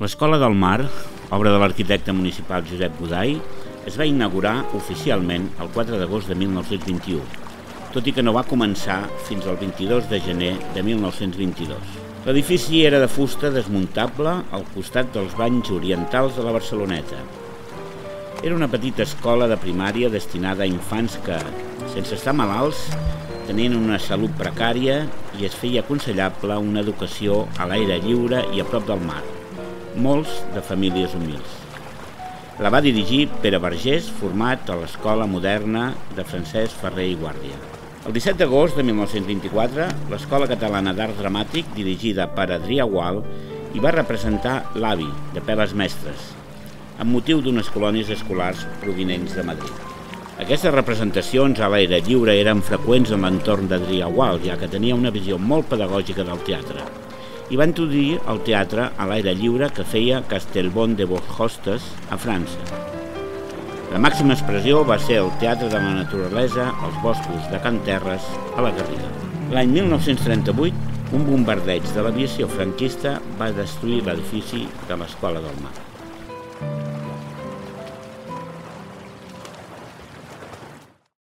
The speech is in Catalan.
L'Escola del Mar, obra de l'arquitecte municipal Josep Godall, es va inaugurar oficialment el 4 d'agost de 1921, tot i que no va començar fins al 22 de gener de 1922. L'edifici era de fusta desmuntable al costat dels banys orientals de la Barceloneta. Era una petita escola de primària destinada a infants que, sense estar malalts, tenien una salut precària i es feia aconsellable una educació a l'aire lliure i a prop del mar molts de famílies humils. La va dirigir Pere Vergés, format a l'Escola Moderna de Francesc Ferrer i Guàrdia. El 17 d'agost de 1924, l'Escola Catalana d'Art Dramàtic, dirigida per Adrià Gual, hi va representar l'avi, de Peles Mestres, amb motiu d'unes colònies escolars provinents de Madrid. Aquestes representacions a l'aire lliure eren freqüents en l'entorn d'Adrià Gual, ja que tenia una visió molt pedagògica del teatre i va introduir el teatre a l'aire lliure que feia Castelbon de Bohostes a França. La màxima expressió va ser el Teatre de la Naturalesa als boscos de Can Terres a la Garriga. L'any 1938, un bombardeig de l'aviació franquista va destruir l'edifici de l'Escola del Mar.